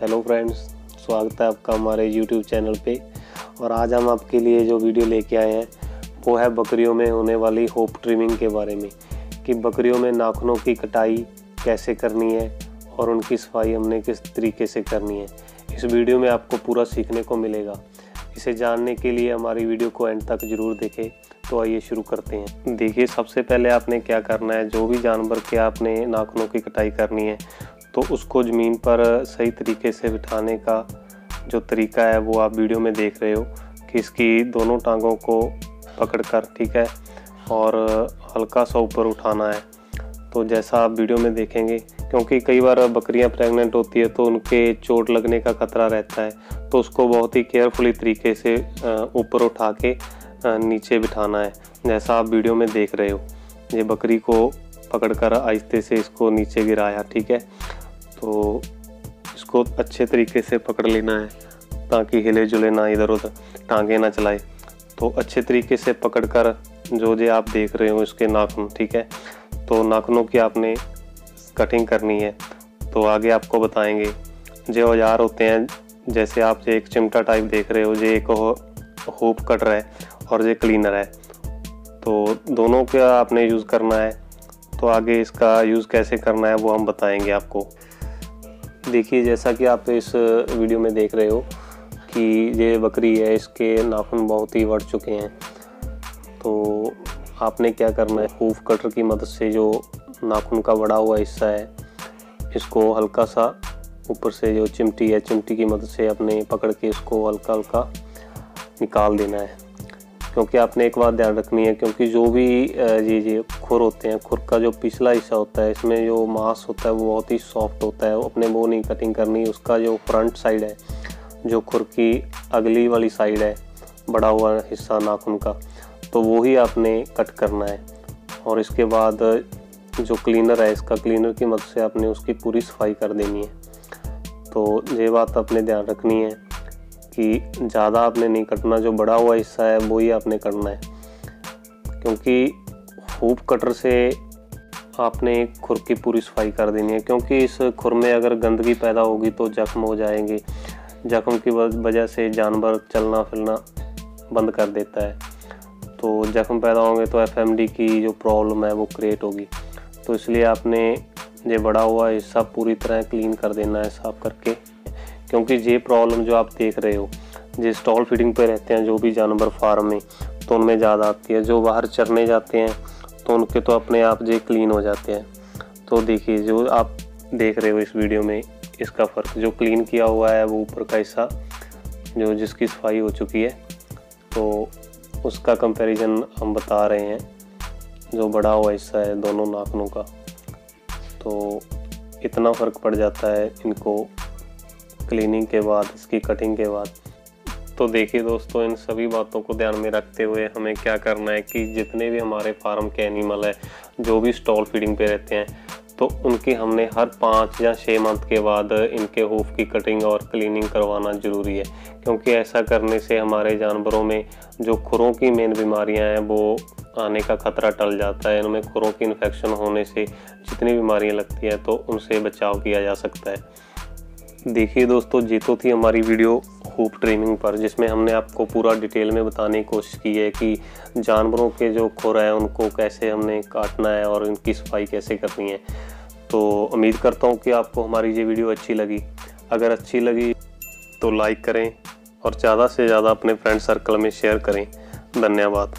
Hello friends, स्वागत है आपका हमारे यूट्यूब चैनल पे। और आज हम आपके लिए जो वीडियो लेके आए हैं, वो है बकरियों में होने वाली होप ट्रिमिंग के बारे में, कि बकरियों में नाखूनों की कटाई कैसे करनी है और उनकी सफ़ाई हमने किस तरीके से करनी है। इस वीडियो में आपको पूरा सीखने को मिलेगा। इसे जानने के लिए हमारी वीडियो को एंड तक ज़रूर देखें तो आइए शुरू करते हैं। देखिए, सबसे पहले आपने क्या करना है? जो भी जानवर के आपने नाखूनों की कटाई करनी है तो उसको ज़मीन पर सही तरीके से बिठाने का जो तरीका है, वो आप वीडियो में देख रहे हो कि इसकी दोनों टांगों को पकड़ कर ठीक है, और हल्का सा ऊपर उठाना है। तो जैसा आप वीडियो में देखेंगे, क्योंकि कई बार बकरियाँ प्रेग्नेंट होती है तो उनके चोट लगने का खतरा रहता है तो उसको बहुत ही केयरफुली तरीके से ऊपर उठा के नीचे बिठाना है, जैसा आप वीडियो में देख रहे हो। ये बकरी को पकड़कर आहिस्ते से इसको नीचे गिराया, ठीक है? तो इसको अच्छे तरीके से पकड़ लेना है, ताकि हिले जुले ना इधर उधर, टांगे ना चलाए। तो अच्छे तरीके से पकड़ कर जो जो आप देख रहे हो इसके नाखून, ठीक है? तो नाखूनों की आपने कटिंग करनी है। तो आगे आपको बताएँगे, जो औज़ार होते हैं, जैसे आप जो एक चिमटा टाइप देख रहे हो, जो एक होप कटर है और ये क्लीनर है। तो दोनों का आपने यूज़ करना है। तो आगे इसका यूज़ कैसे करना है, वो हम बताएँगे आपको। देखिए, जैसा कि आप इस वीडियो में देख रहे हो कि ये बकरी है, इसके नाखून बहुत ही बढ़ चुके हैं। तो आपने क्या करना है? हूफ कटर की मदद से जो नाखून का बड़ा हुआ हिस्सा है, इसको हल्का सा ऊपर से जो चिमटी है, चिमटी की मदद से अपने पकड़ के इसको हल्का हल्का निकाल देना है। क्योंकि आपने एक बात ध्यान रखनी है, क्योंकि जो भी ये ये खुर होते हैं, खुर का जो पिछला हिस्सा होता है, इसमें जो मांस होता है, वो बहुत ही सॉफ्ट होता है अपने वो नहीं कटिंग करनी, उसका जो फ्रंट साइड है, जो खुर की अगली वाली साइड है, बड़ा हुआ हिस्सा नाखून का तो वो ही आपने कट करना है। और इसके बाद जो क्लीनर है, इसका क्लीनर की मदद से आपने उसकी पूरी सफ़ाई कर देनी है। तो ये बात आपने ध्यान रखनी है। कि ज़्यादा आपने नहीं कटना जो बड़ा हुआ हिस्सा है, वो ही आपने करना है। क्योंकि हुप कटर से आपने खुर की पूरी सफ़ाई कर देनी है, क्योंकि इस खुर में अगर गंदगी पैदा होगी तो जख्म हो जाएँगे। जख्म की वजह से जानवर चलना, फिरना बंद कर देता है। तो जख्म पैदा होंगे तो FMD की जो प्रॉब्लम है, वो क्रिएट होगी। तो इसलिए आपने ये बड़ा हुआ हिस्सा पूरी तरह क्लीन कर देना है, साफ़ करके। क्योंकि ये प्रॉब्लम जो आप देख रहे हो जो स्टॉल फीडिंग पे रहते हैं, जो भी जानवर फार्म में तो उनमें ज़्यादा आती है। जो बाहर चरने जाते हैं तो उनके तो अपने आप जे क्लीन हो जाते हैं। तो देखिए, जो आप देख रहे हो इस वीडियो में, इसका फ़र्क, जो क्लीन किया हुआ है, वो ऊपर का हिस्सा, जो जिसकी सफ़ाई हो चुकी है तो उसका कंपैरिजन हम बता रहे हैं, जो बड़ा हुआ हिस्सा है दोनों नाखनों का। तो इतना फ़र्क पड़ जाता है इनको क्लीनिंग के बाद, इसकी कटिंग के बाद। तो देखिए दोस्तों, इन सभी बातों को ध्यान में रखते हुए हमें क्या करना है कि जितने भी हमारे फार्म के एनिमल है, जो भी स्टॉल फीडिंग पे रहते हैं तो उनकी हमने हर पाँच या छः मंथ के बाद इनके हूफ की कटिंग और क्लीनिंग करवाना ज़रूरी है। क्योंकि ऐसा करने से हमारे जानवरों में जो खुरों की मेन बीमारियाँ हैं, वो आने का खतरा टल जाता है। इनमें खुरों की इन्फेक्शन होने से जितनी बीमारियाँ लगती हैं तो उनसे बचाव किया जा सकता है। देखिए दोस्तों, ये तो थी हमारी वीडियो होप ट्रेनिंग पर, जिसमें हमने आपको पूरा डिटेल में बताने की कोशिश की है कि जानवरों के जो खुर हैं, उनको कैसे हमने काटना है और इनकी सफ़ाई कैसे करनी है। तो उम्मीद करता हूँ कि आपको हमारी ये वीडियो अच्छी लगी। अगर अच्छी लगी तो लाइक करें और ज़्यादा से ज़्यादा अपने फ्रेंड सर्कल में शेयर करें। धन्यवाद।